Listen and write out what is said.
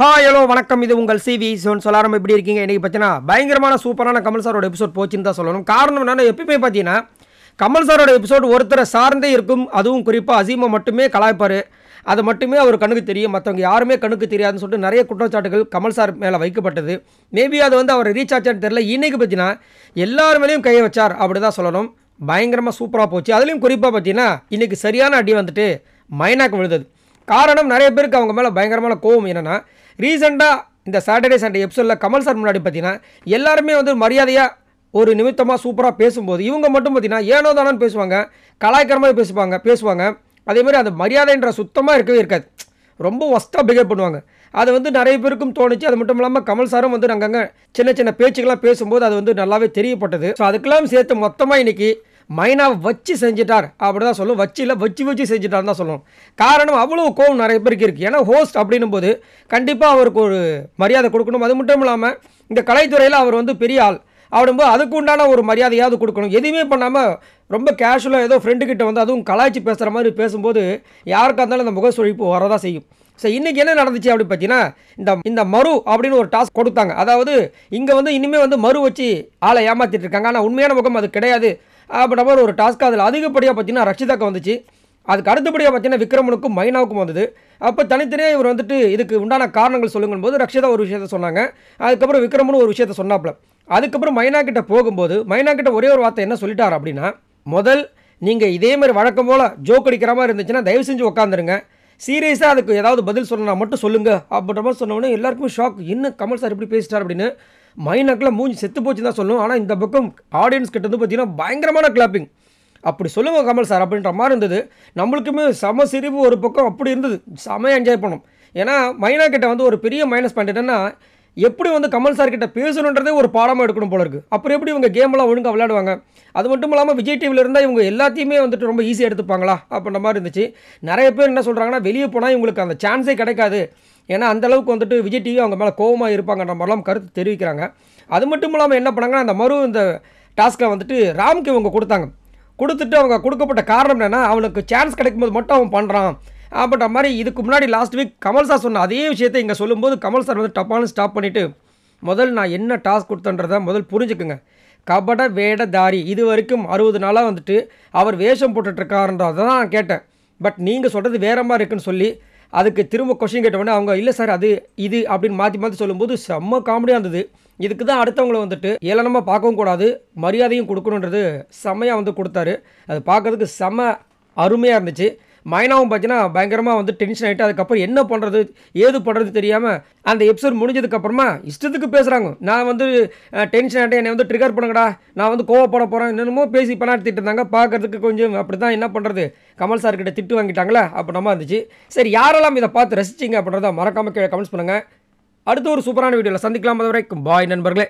Hi hello வணக்கம். இது உங்கள் சிவி சிவன் சொல்லாரம் எப்படி இருக்கீங்க? இன்றைக்கி பார்த்தீங்கன்னா பயங்கரமான சூப்பரான கமல் சாரோட எபிசோட் போச்சுன்னு தான் சொல்லணும். காரணம் என்னன்னா எப்பயுமே பார்த்தீங்கன்னா கமல் சாரோட எபிசோட் ஒருத்தரை சார்ந்தே இருக்கும். அதுவும் குறிப்பாக அசீமை மட்டுமே கலாய்ப்பார். அது மட்டுமே அவர் கண்ணுக்கு தெரியும். மற்றவங்க யாருமே கண்ணுக்கு தெரியாதுன்னு சொல்லிட்டு நிறைய குற்றச்சாட்டுகள் கமல் சார் மேலே வைக்கப்பட்டது. மேபி அது வந்து அவர் ரீச் ஆச்சான்னு தெரியல. இன்னைக்கு பார்த்தீங்கன்னா எல்லார் மேலேயும் கையை வச்சார் அப்படி தான் சொல்லணும். பயங்கரமாக சூப்பராக போச்சு. அதுலேயும் குறிப்பாக பார்த்தீங்கன்னா இன்றைக்கி சரியான அடி வந்துட்டு மைனாக்கு விழுந்தது. காரணம் நிறைய பேருக்கு அவங்க மேலே பயங்கரமான கோவம் என்னென்னா ரீசெண்டாக இந்த சாட்டர்டே சண்டே எபிசோடில் கமல் சார் முன்னாடி பார்த்தீங்கன்னா எல்லாருமே வந்து மரியாதையாக ஒரு நிமித்தமாக சூப்பராக பேசும்போது இவங்க மட்டும் பார்த்தீங்கன்னா ஏனோ தானோன்னு பேசுவாங்க கலாய்க்கரமாக பேசுவாங்க பேசுவாங்க. அதே மாதிரி அந்த மரியாதைன்ற சுத்தமாக இருக்கவே இருக்காது. ரொம்ப ஒஸ்ட்டாக பிஹேவ் பண்ணுவாங்க. அது வந்து நிறைய பேருக்கும் தோணுச்சு. அது மட்டும் இல்லாமல் கமல் சாரும் வந்து நாங்கள் சின்ன சின்ன பேச்சுக்கெல்லாம் பேசும்போது அது வந்து நல்லாவே தெரியப்பட்டது. ஸோ அதுக்கெல்லாம் சேர்த்து மொத்தமாக இன்றைக்கி மைனாவை வச்சு செஞ்சிட்டார். அப்படி தான் சொல்லும் வச்சியில் வச்சு வச்சு செஞ்சிட்டார்னு தான் சொல்லணும் காரணம் அவ்வளோ கோவம் நிறைய பேருக்கு இருக்குது ஏன்னா ஹோஸ்ட் அப்படின்னும் போது கண்டிப்பாக அவருக்கு ஒரு மரியாதை கொடுக்கணும். அது மட்டும் இல்லாமல் இந்த கலைத்துறையில் அவர் வந்து பெரிய ஆள். அப்படின்போது அதுக்கு உண்டான ஒரு மரியாதையாவது கொடுக்கணும். எதுவுமே பண்ணாமல் ரொம்ப கேஷுவலாக ஏதோ ஃப்ரெண்டுக்கிட்ட வந்து அதுவும் கலாய்ச்சி பேசுகிற மாதிரி பேசும்போது யாருக்காக இருந்தாலும் அந்த முகசுழிப்பு வரதான் செய்யும். ஸோ இன்றைக்கி என்ன நடந்துச்சு அப்படி பார்த்தீங்கன்னா இந்த இந்த மறு அப்படின்னு ஒரு டாஸ்க் கொடுத்தாங்க. அதாவது இங்கே வந்து இனிமேல் வந்து மறு வச்சு ஆளை ஏமாற்றிட்டு இருக்காங்க. ஆனால் உண்மையான முகம் அது கிடையாது. அப்படின்ற மாதிரி ஒரு டாஸ்க் அதில் அதிகப்படியாக பார்த்தீங்கன்னா ரக்ஷிதாக்கு வந்துச்சு. அதுக்கு அடுத்தபடியாக பார்த்தீங்கன்னா விக்ரமனுக்கும் மைனாவுக்கும் வந்தது. அப்போ தனித்தனியாக இவர் வந்துட்டு இதுக்கு உண்டான காரணங்கள் சொல்லுங்கும் போது ரக்ஷிதா ஒரு விஷயத்த சொன்னாங்க. அதுக்கப்புறம் விக்ரமனும் ஒரு விஷயத்த சொன்னாப்புல. அதுக்கப்புறம் மைனா கிட்ட போகும்போது மைனா கிட்ட ஒரே ஒரு வார்த்தை என்ன சொல்லிட்டார் அப்படின்னா முதல் நீங்கள் இதே மாதிரி வழக்கம் போல் ஜோக் அடிக்கிற மாதிரி இருந்துச்சுன்னா தயவு செஞ்சு உட்காந்துருங்க சீரியஸாக அதுக்கு ஏதாவது பதில் சொல்லணும் மட்டும் சொல்லுங்க அப்படின்ற மாதிரி சொன்னோடனே எல்லாருக்குமே ஷாக் என்ன கமல் சார் இப்படி பேசிட்டார் அப்படின்னு? மைனாக்கில் மூஞ்சி செத்து போச்சு தான் சொல்லணும். ஆனால் இந்த பக்கம் ஆடியன்ஸ் கிட்ட வந்து பார்த்தீங்கன்னா பயங்கரமான கிளாப்பிங் அப்படி சொல்லுங்க கமல் சார் அப்படின்ற மாதிரி இருந்தது. நம்மளுக்குமே சம சிரிப்பு ஒரு பக்கம் அப்படி இருந்தது. செமையாக என்ஜாய் பண்ணோம். ஏன்னா மைனா கிட்ட வந்து ஒரு பெரிய மைனஸ் பாயிண்ட் என்னென்னா எப்படி வந்து கமல் சார் கிட்ட பேசணுன்றதே ஒரு பாடமாக எடுக்கணும் போல இருக்குது அப்புறம் எப்படி இவங்க கேம்லாம் ஒழுங்காக விளையாடுவாங்க? அது மட்டும் இல்லாமல் விஜய் டிவியில் இருந்தால் இவங்க எல்லாத்தையுமே வந்துட்டு ரொம்ப ஈஸியாக எடுத்துப்பாங்களா? அப்படின்ற மாதிரி இருந்துச்சு. நிறைய பேர் என்ன சொல்கிறாங்கன்னா வெளியே போனால் இவங்களுக்கு அந்த சான்ஸே கிடைக்காது. ஏன்னா அந்தளவுக்கு வந்துட்டு விஜய் டிவி அவங்க மேலே கோவமாக இருப்பாங்கன்ற மாதிரிலாம் கருத்து தெரிவிக்கிறாங்க. அது மட்டும் இல்லாமல் என்ன பண்ணாங்கன்னா அந்த மறு இந்த டாஸ்க்கை வந்துட்டு ராம்க்கு இவங்க கொடுத்தாங்க. கொடுத்துட்டு அவங்க கொடுக்கப்பட்ட காரணம் என்னென்னா அவனுக்கு சான்ஸ் கிடைக்கும்போது மட்டும் அவன் பண்ணுறான் அப்படின்ற மாதிரி இதுக்கு முன்னாடி லாஸ்ட் வீக் கமல் சார் சொன்ன அதே விஷயத்தை இங்கே சொல்லும்போது கமல் சார் வந்து டப்பானு ஸ்டாப் பண்ணிவிட்டு முதல் நான் என்ன டாஸ்க் கொடுத்தன்றதை முதல் புரிஞ்சுக்குங்க. கபட வேடதாரி இது வரைக்கும் அறுபது நாளாக வந்துட்டு அவர் வேஷம் போட்டுட்ருக்காருன்றதை தான் நான் கேட்டேன். பட் நீங்கள் சொல்கிறது வேற மாதிரி இருக்குன்னு சொல்லி அதுக்கு திரும்ப கொஷின் கேட்டவொடனே அவங்க இல்லை சார் அது இது அப்படின்னு மாற்றி மாற்றி சொல்லும்போது செம்ம காமெடியாக இருந்தது. இதுக்கு தான் அடுத்தவங்களை வந்துட்டு ஏளனமாக பார்க்கவும் கூடாது மரியாதையும் கொடுக்கணுன்றது செம்மையாக வந்து கொடுத்தாரு. அது பார்க்கறதுக்கு செம்ம அருமையாக இருந்துச்சு. மைனாவும் பார்த்தீங்கன்னா பயங்கரமாக வந்து டென்ஷன் ஆகிட்டு அதுக்கப்புறம் என்ன பண்ணுறது ஏது பண்ணுறது தெரியாமல் அந்த எபிசோட் முடிஞ்சதுக்கப்புறமா இஷ்டத்துக்கு பேசுகிறாங்க நான் வந்து டென்ஷன் ஆகிட்டேன் என்னை வந்து ட்ரிகர் பண்ணுங்கடா. நான் வந்து கோவப்பட போகிறேன் என்னென்னமோ பேசி பண்ணாட்டிட்டு இருந்தாங்க. பார்க்குறதுக்கு கொஞ்சம் அப்படி தான் என்ன பண்ணுறது கமல் சார் கிட்ட திட்டு வாங்கிட்டாங்களே? அப்படி நம்ம இருந்துச்சு சரி யாரெல்லாம் இதை பார்த்து ரசிச்சிங்க அப்படின்றத மறக்காமல் கீழே கமெண்ட்ஸ் பண்ணுங்கள் அடுத்த ஒரு சூப்பரான வீடியோவில் சந்திக்கலாம். வரைக்கும் பாய் நண்பர்களே.